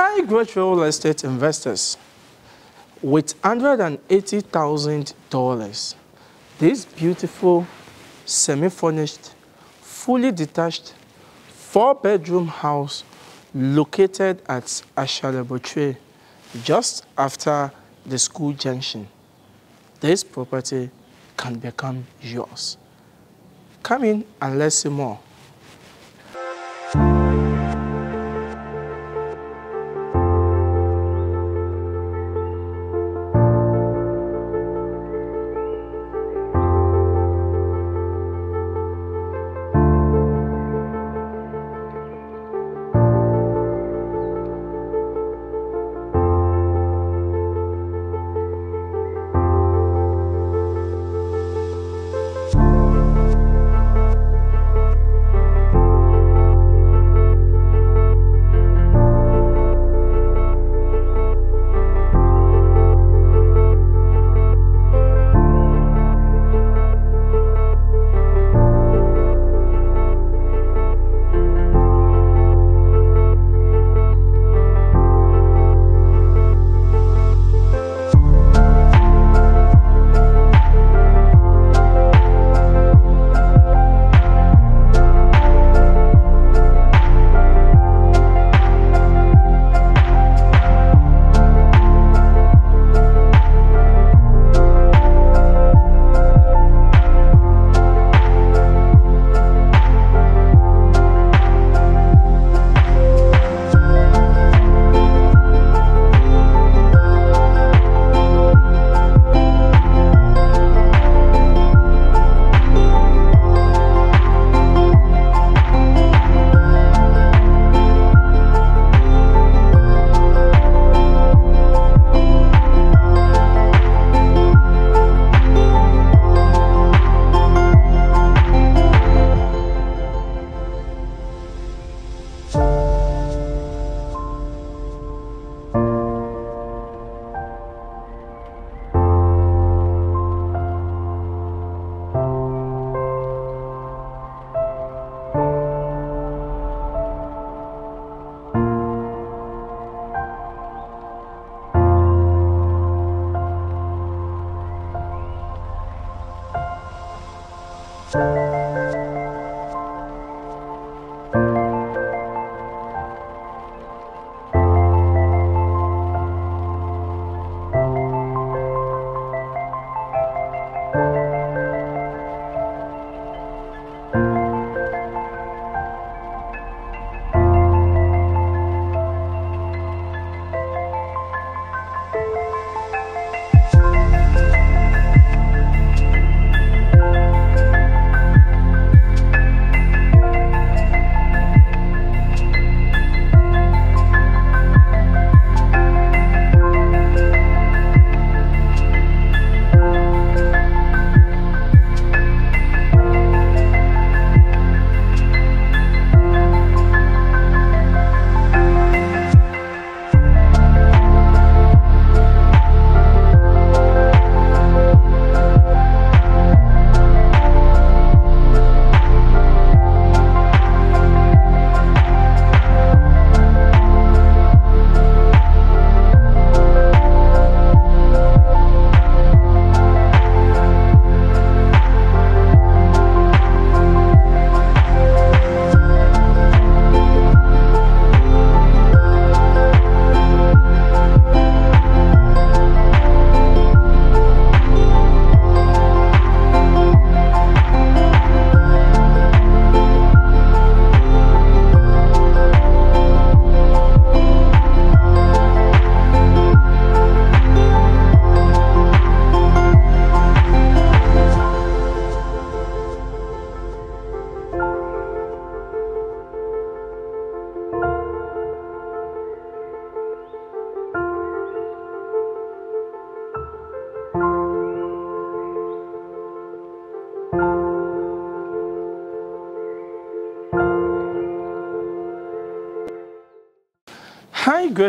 High growth real estate investors with $180,000. This beautiful, semi-furnished, fully detached, four-bedroom house located at Ashaley Botwe, just after the school junction. This property can become yours. Come in and let's see more.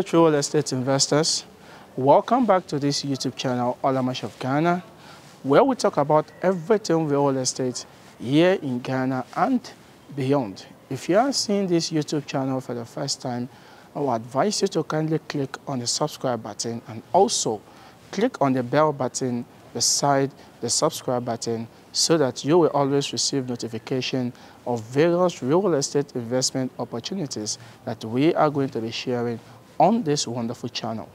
Real estate investors. Welcome back to this YouTube channel, Olamosh of Ghana, where we talk about everything real estate here in Ghana and beyond. If you are seeing this YouTube channel for the first time, I will advise you to kindly click on the subscribe button and also click on the bell button beside the subscribe button so that you will always receive notification of various real estate investment opportunities that we are going to be sharing on this wonderful channel.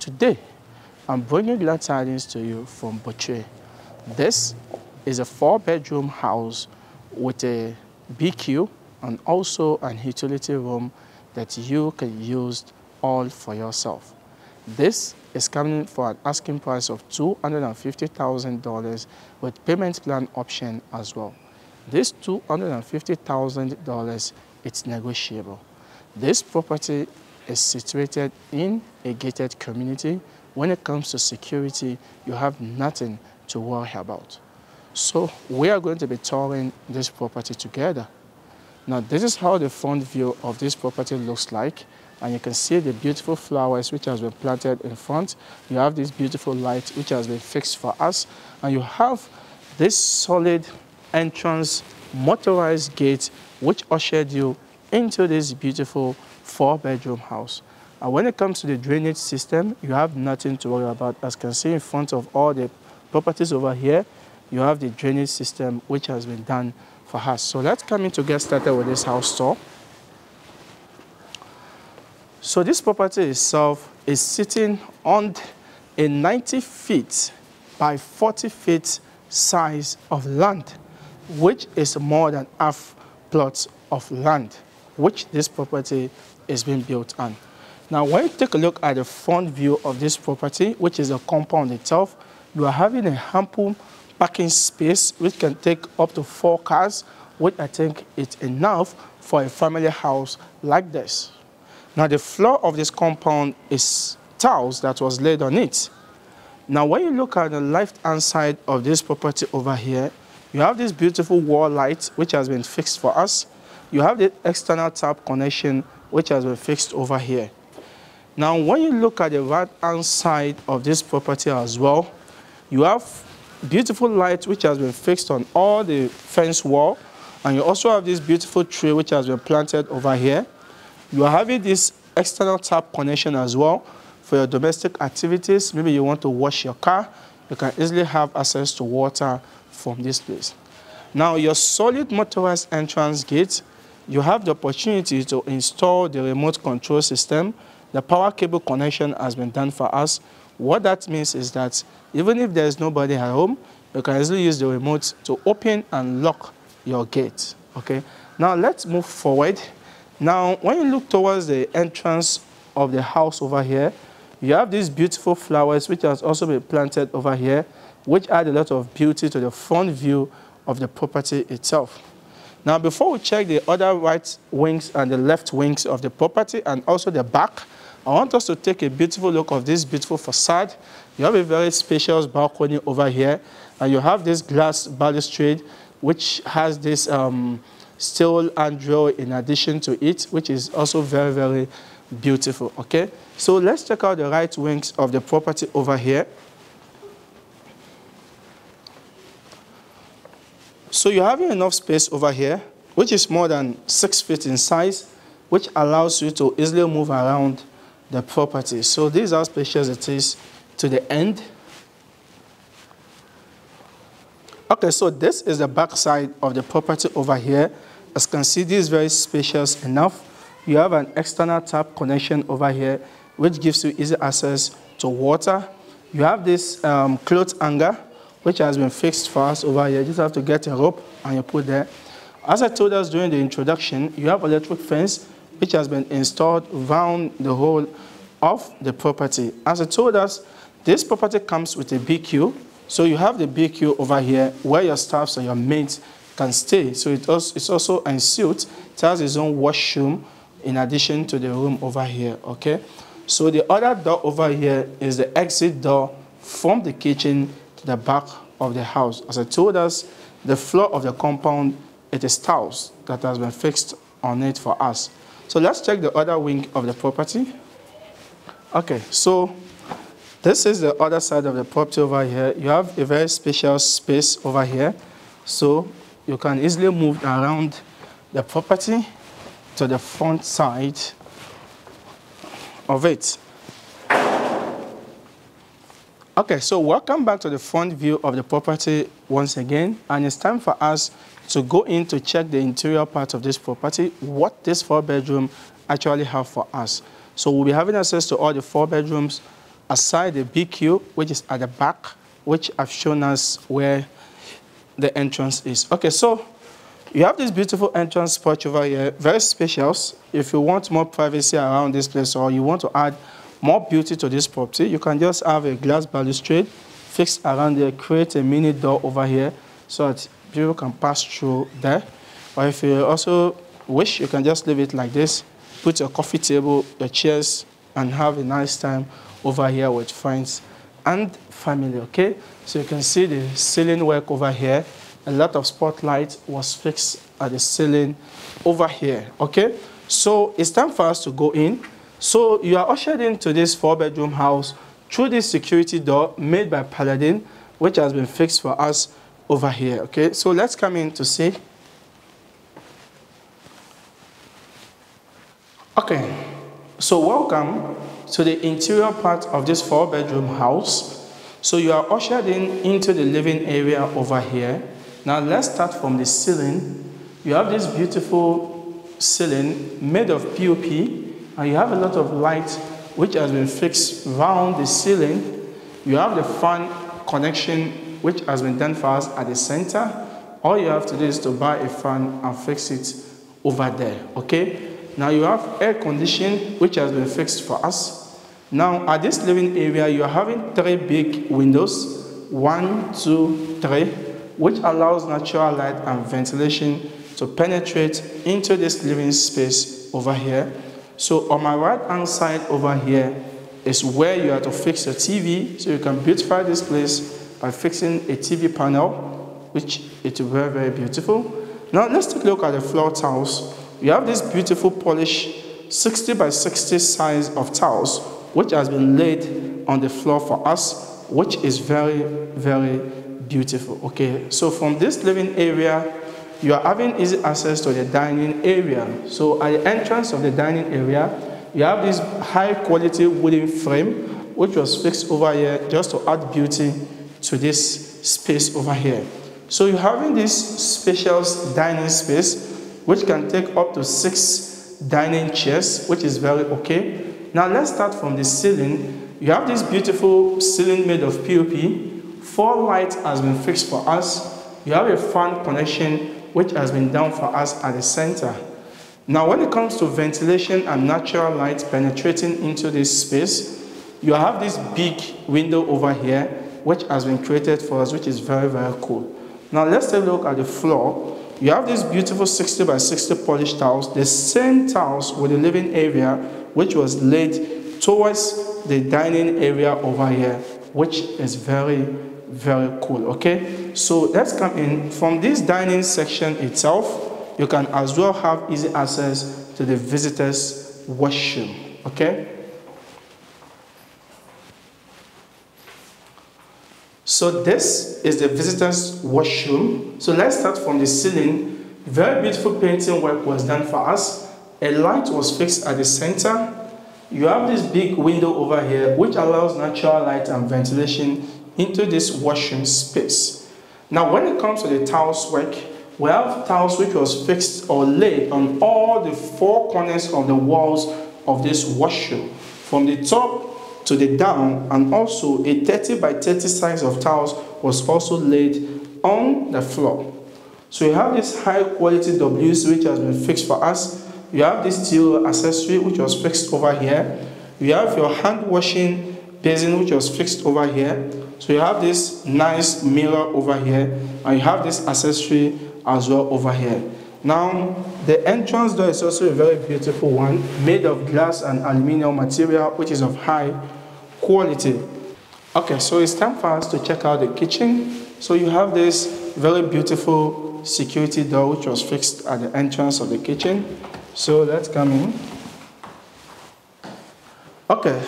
Today, I'm bringing glad tidings to you from Botwe. This is a four-bedroom house with a BQ and also an utility room that you can use all for yourself. This is coming for an asking price of $250,000 with payment plan option as well. This $250,000, it's negotiable. This property is situated in a gated community. When it comes to security, you have nothing to worry about. So we are going to be touring this property together. Now this is how the front view of this property looks like and you can see the beautiful flowers which has been planted in front. You have this beautiful light which has been fixed for us and you have this solid entrance motorized gate which ushered you into this beautiful four bedroom house. And when it comes to the drainage system, you have nothing to worry about. As you can see in front of all the properties over here, you have the drainage system which has been done for us. So let's come in to get started with this house tour. So this property itself is sitting on a 90 feet by 40 feet size of land, which is more than half plots of land, which this property is being built on. Now, when you take a look at the front view of this property, which is a compound itself, you are having a ample parking space which can take up to four cars, which I think is enough for a family house like this. Now the floor of this compound is tiles that was laid on it. Now when you look at the left-hand side of this property over here, you have this beautiful wall light which has been fixed for us. You have the external tap connection which has been fixed over here. Now when you look at the right-hand side of this property as well, you have beautiful light which has been fixed on all the fence wall and you also have this beautiful tree which has been planted over here. You are having this external tap connection as well for your domestic activities. Maybe you want to wash your car. You can easily have access to water from this place. Now, your solid motorized entrance gate, you have the opportunity to install the remote control system. The power cable connection has been done for us. What that means is that even if there is nobody at home, you can easily use the remote to open and lock your gate. Okay. Now let's move forward. Now, when you look towards the entrance of the house over here, you have these beautiful flowers which has also been planted over here, which add a lot of beauty to the front view of the property itself. Now, before we check the other right wings and the left wings of the property and also the back, I want us to take a beautiful look of this beautiful facade. You have a very spacious balcony over here, and you have this glass balustrade, which has this um, steel draw in addition to it, which is also very, very beautiful, okay? So let's check out the right wings of the property over here. So you're having enough space over here, which is more than six feet in size, which allows you to easily move around the property. So this is how spacious it is to the end. Okay, so this is the back side of the property over here. As you can see, this is very spacious enough. You have an external tap connection over here, which gives you easy access to water. You have this um, cloth hanger, which has been fixed for us over here. You just have to get a rope and you put there. As I told us during the introduction, you have electric fence, which has been installed around the whole of the property. As I told us, this property comes with a BQ. So you have the BQ over here where your staffs or your mates can stay. So it also, it's also ensuite. It has its own washroom in addition to the room over here, okay? So the other door over here is the exit door from the kitchen the back of the house. As I told us, the floor of the compound, it is tiles that has been fixed on it for us. So let's check the other wing of the property. Okay, so this is the other side of the property over here. You have a very spacious space over here. So you can easily move around the property to the front side of it. Okay, so welcome back to the front view of the property once again. And it's time for us to go in to check the interior part of this property, what this four bedroom actually have for us. So we'll be having access to all the four bedrooms aside the BQ, which is at the back, which I've shown us where the entrance is. Okay, so you have this beautiful entrance porch over here, very spacious. If you want more privacy around this place or you want to add more beauty to this property, you can just have a glass balustrade fixed around there, create a mini door over here so that people can pass through there. Or if you also wish, you can just leave it like this, put your coffee table, your chairs, and have a nice time over here with friends and family, okay? So you can see the ceiling work over here. A lot of spotlight was fixed at the ceiling over here, okay? So it's time for us to go in. So you are ushered into this four-bedroom house through this security door made by Paladin, which has been fixed for us over here, okay? So let's come in to see. Okay, so welcome to the interior part of this four-bedroom house. So you are ushered in into the living area over here. Now let's start from the ceiling. You have this beautiful ceiling made of POP, and you have a lot of light which has been fixed around the ceiling. You have the fan connection which has been done for us at the center. All you have to do is to buy a fan and fix it over there, okay? Now you have air conditioning which has been fixed for us. Now at this living area, you are having three big windows, one, two, three, which allows natural light and ventilation to penetrate into this living space over here. So on my right hand side over here is where you have to fix your TV. So you can beautify this place by fixing a TV panel, which is very, very beautiful. Now let's take a look at the floor tiles. You have this beautiful polished 60 by 60 size of tiles, which has been laid on the floor for us, which is very, very beautiful. Okay, so from this living area, you are having easy access to the dining area. So at the entrance of the dining area, you have this high quality wooden frame, which was fixed over here just to add beauty to this space over here. So you're having this spacious dining space, which can take up to six dining chairs, which is very okay. Now let's start from the ceiling. You have this beautiful ceiling made of POP. Four lights has been fixed for us. You have a fan connection which has been done for us at the center. Now when it comes to ventilation and natural light penetrating into this space, you have this big window over here which has been created for us, which is very, very cool. Now let's take a look at the floor. You have this beautiful 60 by 60 polished tiles, the same tiles with the living area, which was laid towards the dining area over here, which is very, very cool, okay? So let's come in. From this dining section itself, you can as well have easy access to the visitors' washroom, okay? So this is the visitors' washroom. So let's start from the ceiling. Very beautiful painting work was done for us. A light was fixed at the center. You have this big window over here which allows natural light and ventilation into this washing space. Now when it comes to the tiles work, we have tiles which was fixed or laid on all the four corners of the walls of this washroom. From the top to the down and also a 30 by 30 size of tiles was also laid on the floor. So you have this high quality WC which has been fixed for us. You have this steel accessory which was fixed over here. You have your hand washing basin which was fixed over here. So you have this nice mirror over here and you have this accessory as well over here. Now, the entrance door is also a very beautiful one, made of glass and aluminum material, which is of high quality. Okay, so it's time for us to check out the kitchen. So you have this very beautiful security door, which was fixed at the entrance of the kitchen. So let's come in. Okay,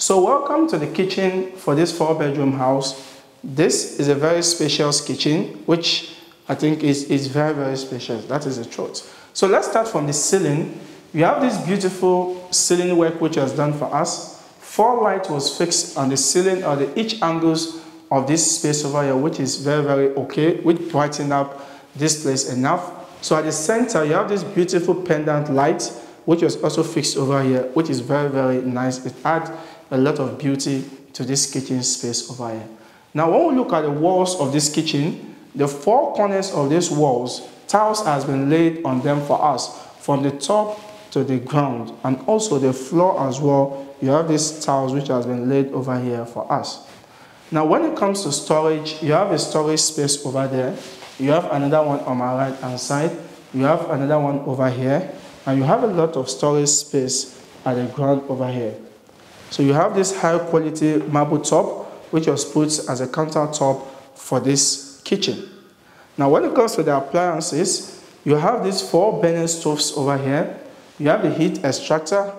so welcome to the kitchen for this four bedroom house. This is a very spacious kitchen, which I think is, is very, very spacious. That is the truth. So let's start from the ceiling. You have this beautiful ceiling work which was done for us. Four lights was fixed on the ceiling or the each angles of this space over here, which is very, very okay, which brighten up this place enough. So at the center, you have this beautiful pendant light, which was also fixed over here, which is very, very nice. It adds a lot of beauty to this kitchen space over here. Now, when we look at the walls of this kitchen, the four corners of these walls, tiles has been laid on them for us, from the top to the ground, and also the floor as well. You have these tiles which has been laid over here for us. Now, when it comes to storage, you have a storage space over there. You have another one on my right hand side. You have another one over here. And you have a lot of storage space at the ground over here. So you have this high quality marble top, which was put as a countertop for this kitchen. Now, when it comes to the appliances, you have these four burning stoves over here. You have the heat extractor.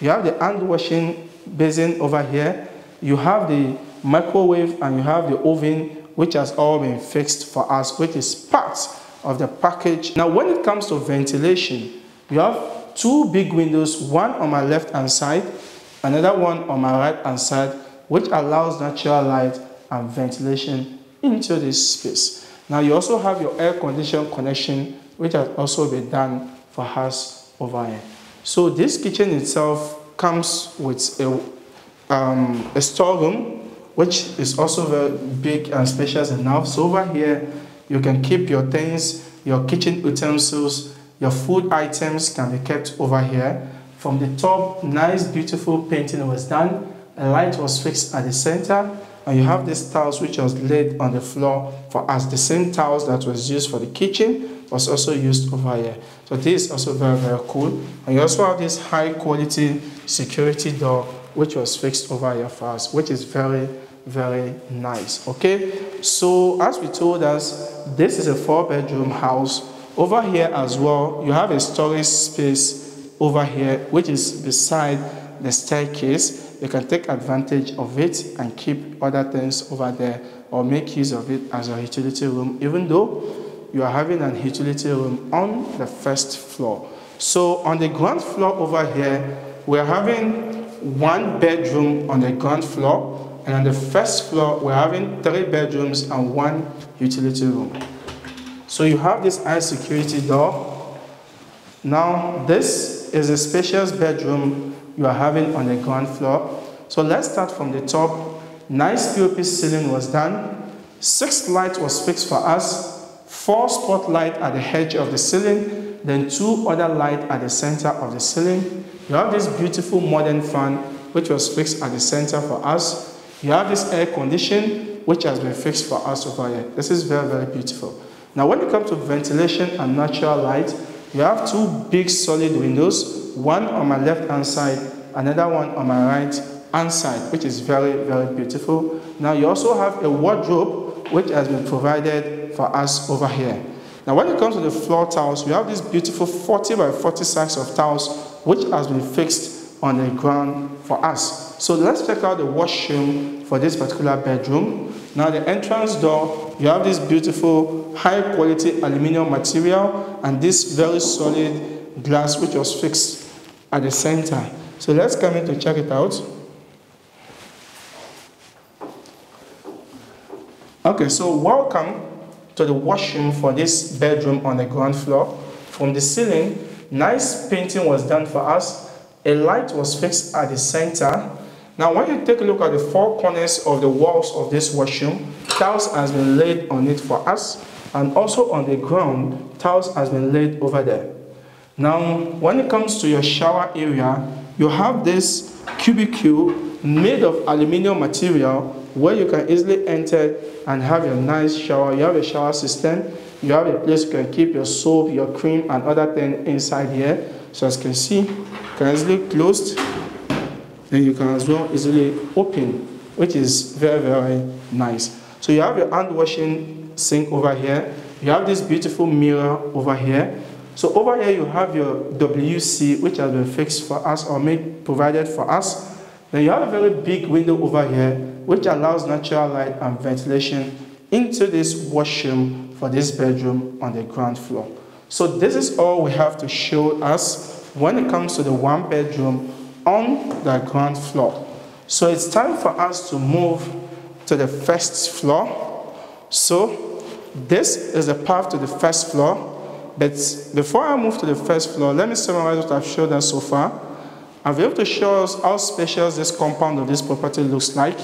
You have the hand washing basin over here. You have the microwave and you have the oven which has all been fixed for us which is part of the package now when it comes to ventilation you have two big windows one on my left hand side another one on my right hand side which allows natural light and ventilation into this space now you also have your air condition connection which has also been done for us over here so this kitchen itself comes with a, um, a storeroom which is also very big and spacious enough. So over here, you can keep your things, your kitchen utensils, your food items can be kept over here. From the top, nice, beautiful painting was done. A light was fixed at the center, and you have these tiles which was laid on the floor for us. The same tiles that was used for the kitchen was also used over here. So this is also very, very cool. And you also have this high quality security door which was fixed over here for us, which is very, very nice. Okay, so as we told us, this is a four bedroom house. Over here as well, you have a storage space over here, which is beside the staircase. You can take advantage of it and keep other things over there or make use of it as a utility room, even though you are having an utility room on the first floor. So on the ground floor over here, we're having one bedroom on the ground floor, and on the first floor, we're having three bedrooms and one utility room. So you have this high security door. Now, this is a spacious bedroom you are having on the ground floor. So let's start from the top. Nice POP ceiling was done. Six lights was fixed for us. Four spotlight at the edge of the ceiling, then two other light at the center of the ceiling. You have this beautiful modern fan which was fixed at the center for us. You have this air condition which has been fixed for us over here. This is very, very beautiful. Now when it comes to ventilation and natural light, you have two big solid windows, one on my left hand side, another one on my right hand side, which is very, very beautiful. Now you also have a wardrobe which has been provided for us over here. Now when it comes to the floor tiles, we have this beautiful 40 by 40 size of tiles which has been fixed on the ground for us. So let's check out the washroom for this particular bedroom. Now the entrance door, you have this beautiful high quality aluminum material and this very solid glass which was fixed at the center. So let's come in to check it out. Okay, so welcome to the washroom for this bedroom on the ground floor. From the ceiling, Nice painting was done for us. A light was fixed at the center. Now, when you take a look at the four corners of the walls of this washroom, tiles has been laid on it for us. And also on the ground, tiles has been laid over there. Now, when it comes to your shower area, you have this cubicle made of aluminum material where you can easily enter and have your nice shower. You have a shower system you have a place you can keep your soap, your cream, and other things inside here. So as you can see, you can easily close. Then you can as well easily open, which is very, very nice. So you have your hand washing sink over here. You have this beautiful mirror over here. So over here you have your WC, which has been fixed for us or made provided for us. Then you have a very big window over here, which allows natural light and ventilation into this washroom for this bedroom on the ground floor. So this is all we have to show us when it comes to the one bedroom on the ground floor. So it's time for us to move to the first floor. So this is the path to the first floor. But before I move to the first floor, let me summarize what I've showed us so far. I've been able to show us how special this compound of this property looks like.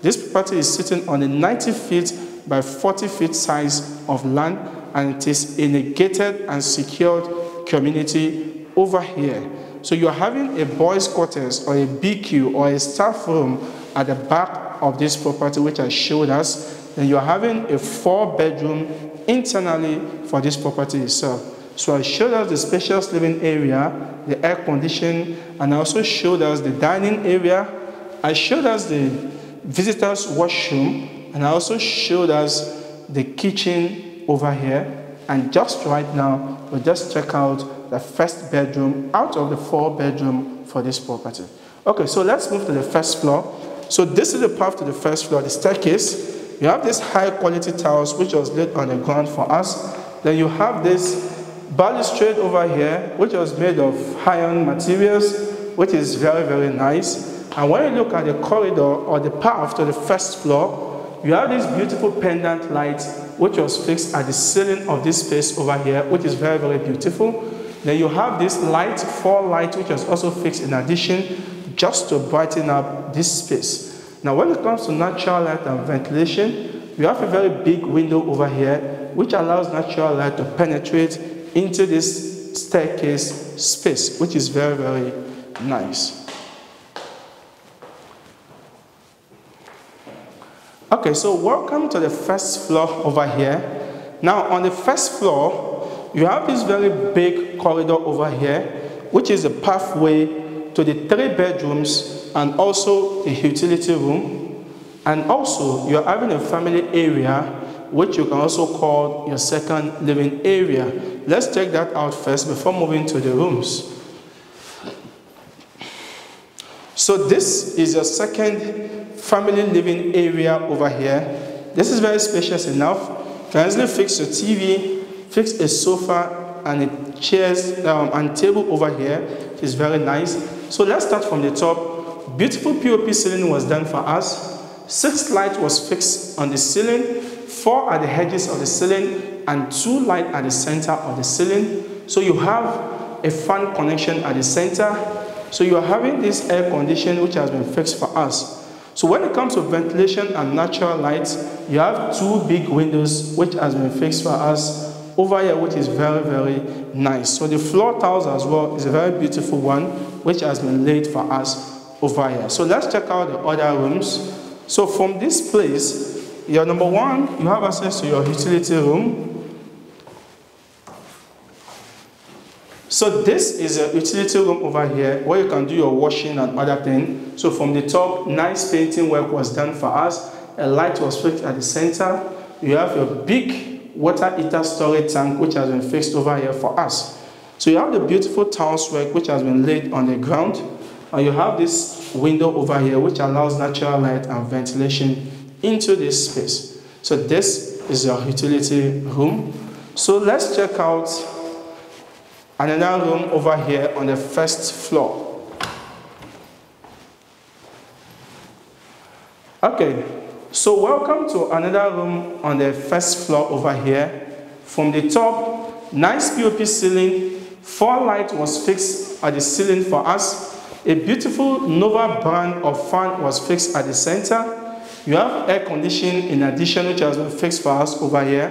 This property is sitting on a 90 feet by 40 feet size of land, and it is in a gated and secured community over here. So you're having a boys' quarters or a BQ or a staff room at the back of this property, which I showed us. Then you're having a four bedroom internally for this property itself. So I showed us the spacious living area, the air condition, and I also showed us the dining area. I showed us the visitors washroom, and I also showed us the kitchen over here. And just right now, we'll just check out the first bedroom out of the four bedroom for this property. Okay, so let's move to the first floor. So this is the path to the first floor, the staircase. You have this high quality tiles which was laid on the ground for us. Then you have this balustrade over here, which was made of iron materials, which is very, very nice. And when you look at the corridor or the path to the first floor, you have this beautiful pendant light, which was fixed at the ceiling of this space over here, which is very, very beautiful. Then you have this light, four light, which was also fixed in addition, just to brighten up this space. Now, when it comes to natural light and ventilation, you have a very big window over here, which allows natural light to penetrate into this staircase space, which is very, very nice. Okay, so welcome to the first floor over here. Now, on the first floor, you have this very big corridor over here, which is a pathway to the three bedrooms and also the utility room. And also, you're having a family area, which you can also call your second living area. Let's check that out first before moving to the rooms. So this is your second family living area over here. This is very spacious enough. You can easily fix your TV, fix a sofa and a chairs um, and table over here. It is very nice. So let's start from the top. Beautiful POP ceiling was done for us. Six lights was fixed on the ceiling, four at the edges of the ceiling, and two lights at the center of the ceiling. So you have a fan connection at the center. So you are having this air condition which has been fixed for us. So when it comes to ventilation and natural light, you have two big windows which has been fixed for us over here, which is very, very nice. So the floor tiles as well is a very beautiful one, which has been laid for us over here. So let's check out the other rooms. So from this place, your number one, you have access to your utility room. So this is a utility room over here where you can do your washing and other things. So from the top, nice painting work was done for us. A light was fixed at the center. You have your big water heater storage tank which has been fixed over here for us. So you have the beautiful tiles work which has been laid on the ground. And you have this window over here which allows natural light and ventilation into this space. So this is your utility room. So let's check out another room over here on the first floor. Okay, so welcome to another room on the first floor over here. From the top, nice POP ceiling, four light was fixed at the ceiling for us. A beautiful Nova brand of fan was fixed at the center. You have air conditioning in addition, which has been fixed for us over here.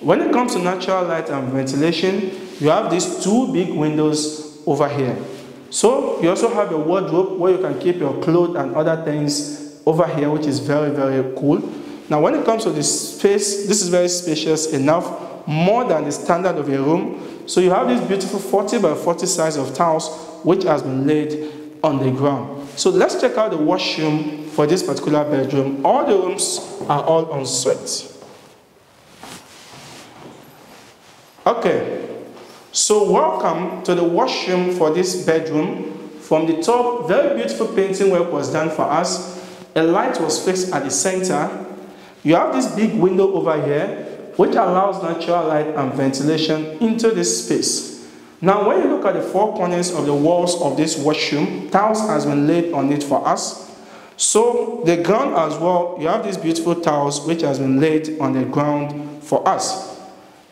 When it comes to natural light and ventilation, you have these two big windows over here. So you also have a wardrobe where you can keep your clothes and other things over here, which is very, very cool. Now, when it comes to the space, this is very spacious enough, more than the standard of a room. So you have this beautiful 40 by 40 size of tiles, which has been laid on the ground. So let's check out the washroom for this particular bedroom. All the rooms are all en suite. Okay, so welcome to the washroom for this bedroom. From the top, very beautiful painting work was done for us. A light was fixed at the center. You have this big window over here, which allows natural light and ventilation into this space. Now, when you look at the four corners of the walls of this washroom, tiles has been laid on it for us. So the ground as well, you have these beautiful tiles which has been laid on the ground for us.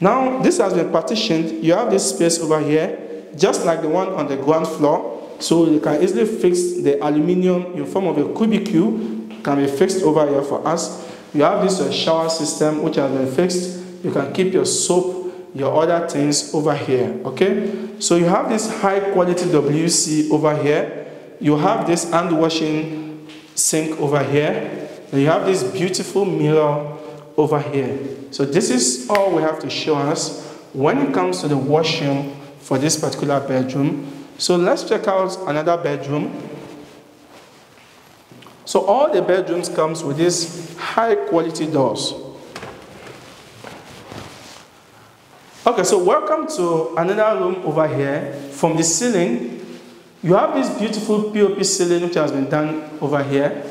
Now, this has been partitioned. You have this space over here, just like the one on the ground floor. So you can easily fix the aluminium in form of a cubicule can be fixed over here for us. You have this uh, shower system which has been fixed. You can keep your soap, your other things over here, okay? So you have this high quality WC over here. You have this hand washing sink over here. And you have this beautiful mirror over here. So this is all we have to show us when it comes to the washroom for this particular bedroom. So let's check out another bedroom. So all the bedrooms comes with these high quality doors. Okay, so welcome to another room over here. From the ceiling, you have this beautiful POP ceiling which has been done over here.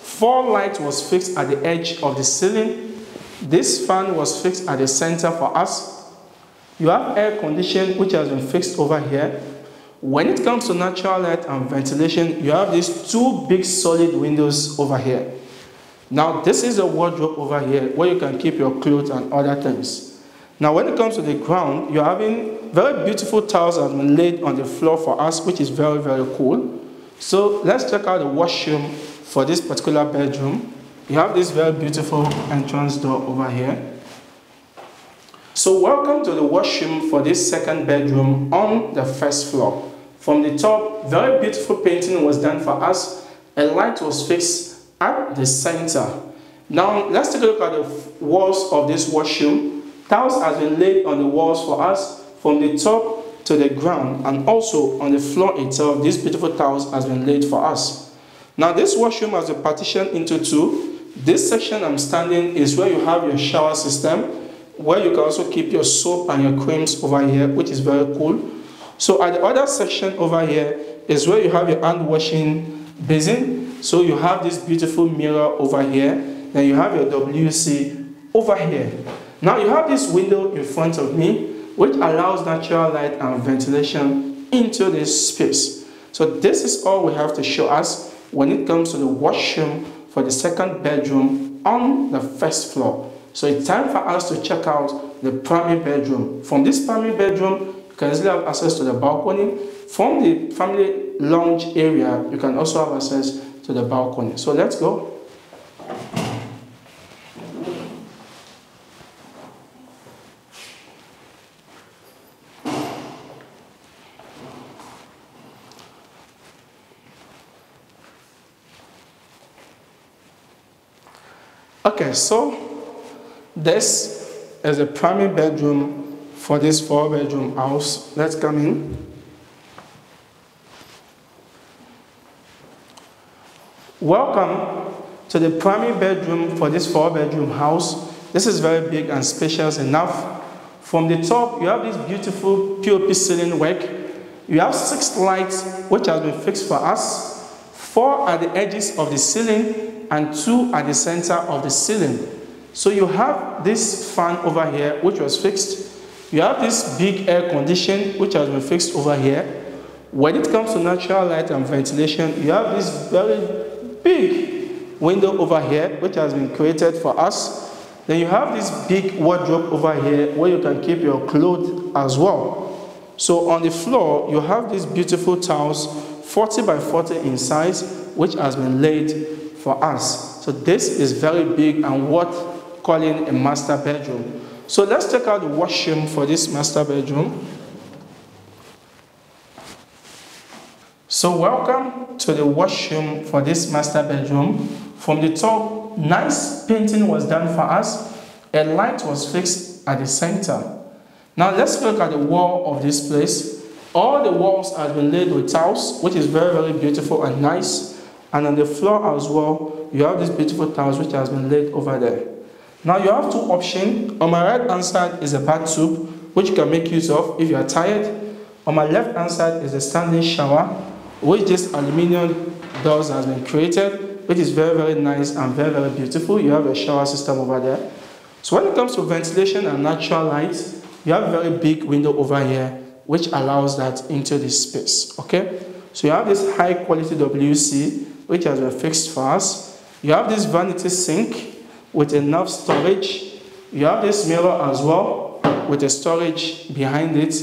Four lights was fixed at the edge of the ceiling. This fan was fixed at the center for us. You have air conditioning which has been fixed over here. When it comes to natural light and ventilation, you have these two big solid windows over here. Now, this is a wardrobe over here where you can keep your clothes and other things. Now, when it comes to the ground, you're having very beautiful tiles that have been laid on the floor for us, which is very, very cool. So, let's check out the washroom for this particular bedroom. You have this very beautiful entrance door over here. So welcome to the washroom for this second bedroom on the first floor. From the top, very beautiful painting was done for us. A light was fixed at the center. Now let's take a look at the walls of this washroom. Tiles has been laid on the walls for us from the top to the ground and also on the floor itself This beautiful tiles has been laid for us. Now this washroom has been partitioned into two. This section I'm standing is where you have your shower system where you can also keep your soap and your creams over here, which is very cool. So at the other section over here is where you have your hand washing basin. So you have this beautiful mirror over here. Then you have your WC over here. Now you have this window in front of me, which allows natural light and ventilation into this space. So this is all we have to show us when it comes to the washroom for the second bedroom on the first floor. So it's time for us to check out the primary bedroom. From this primary bedroom, you can easily have access to the balcony. From the family lounge area, you can also have access to the balcony. So let's go. Okay, so this is a primary bedroom for this four bedroom house. Let's come in. Welcome to the primary bedroom for this four bedroom house. This is very big and spacious enough. From the top, you have this beautiful POP ceiling work. You have six lights which has been fixed for us, four at the edges of the ceiling and two at the center of the ceiling. So you have this fan over here, which was fixed. You have this big air condition, which has been fixed over here. When it comes to natural light and ventilation, you have this very big window over here, which has been created for us. Then you have this big wardrobe over here, where you can keep your clothes as well. So on the floor, you have these beautiful tiles, 40 by 40 in size, which has been laid for us. So this is very big and worth calling a master bedroom. So let's check out the washroom for this master bedroom. So welcome to the washroom for this master bedroom. From the top, nice painting was done for us. A light was fixed at the center. Now let's look at the wall of this place. All the walls have been laid with tiles, which is very, very beautiful and nice. And on the floor as well, you have these beautiful tiles which has been laid over there. Now you have two options. On my right hand side is a bathtub, which you can make use of if you are tired. On my left hand side is a standing shower, which this aluminium doors has been created, which is very, very nice and very, very beautiful. You have a shower system over there. So when it comes to ventilation and natural light, you have a very big window over here which allows that into this space, okay? So you have this high quality WC, which has been fixed for us. You have this vanity sink with enough storage. You have this mirror as well with a storage behind it.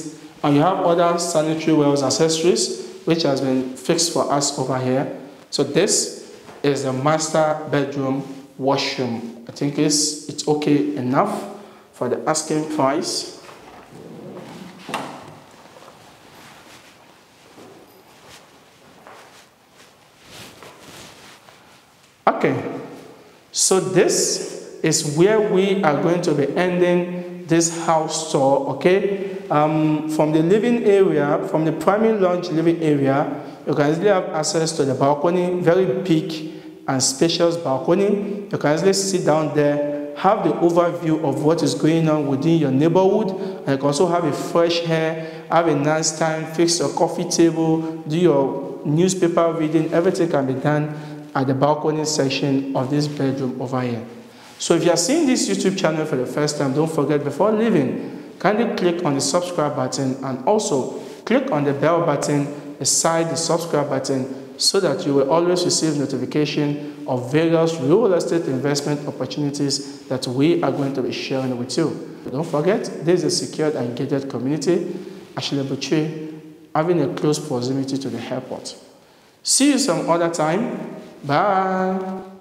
And you have other sanitary wells accessories, which has been fixed for us over here. So this is the master bedroom washroom. I think it's, it's okay enough for the asking price. Okay, so this is where we are going to be ending this house tour, okay? Um, from the living area, from the primary lounge living area, you can easily have access to the balcony, very big and spacious balcony. You can easily sit down there, have the overview of what is going on within your neighborhood, and you can also have a fresh air, have a nice time, fix your coffee table, do your newspaper reading, everything can be done at the balcony section of this bedroom over here. So if you are seeing this YouTube channel for the first time, don't forget before leaving, kindly click on the subscribe button and also click on the bell button beside the subscribe button so that you will always receive notification of various real estate investment opportunities that we are going to be sharing with you. Don't forget, this is a secured and gated community, Ashaley having a close proximity to the airport. See you some other time. Bye.